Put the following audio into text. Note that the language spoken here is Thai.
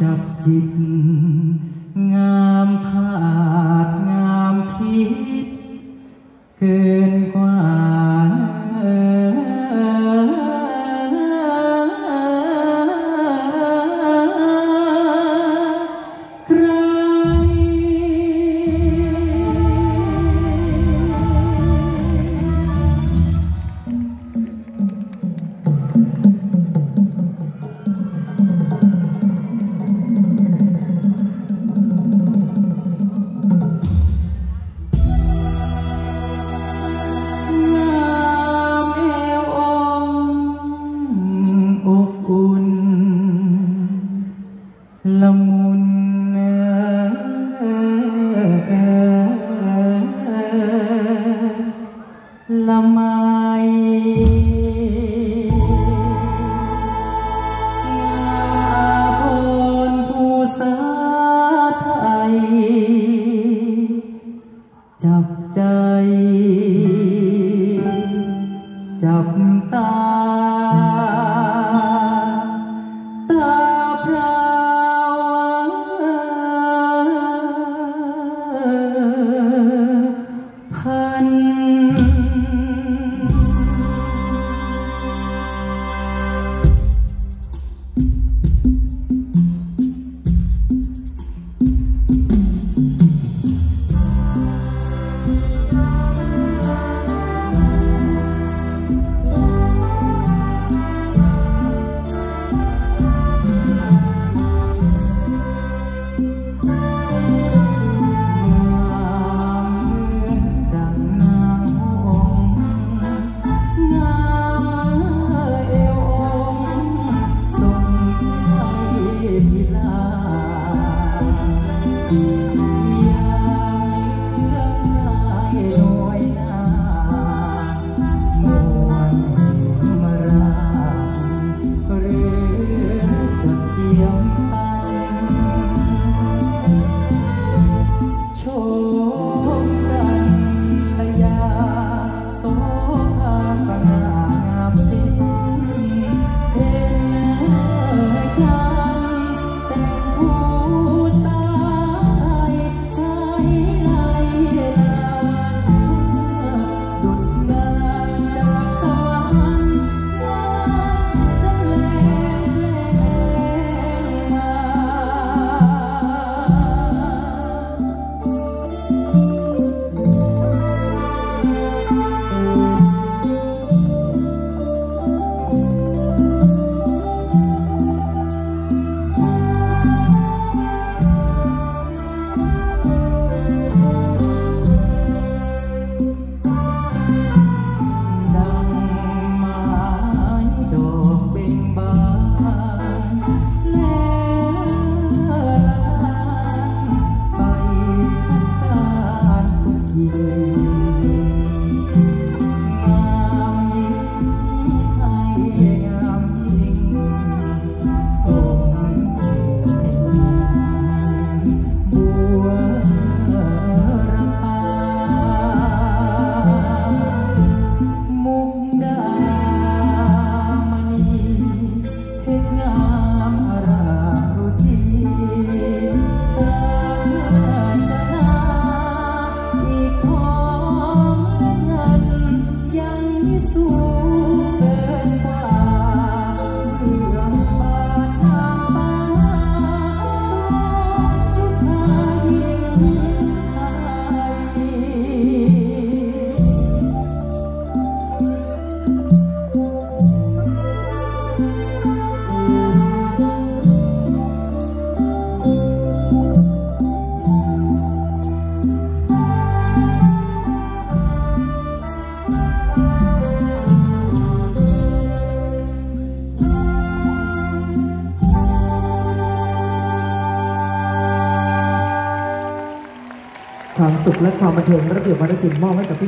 chặt chít. จับ time ความสุขและความบันเทิงระเบียบวัฒนศิลป์มอบให้กับพี่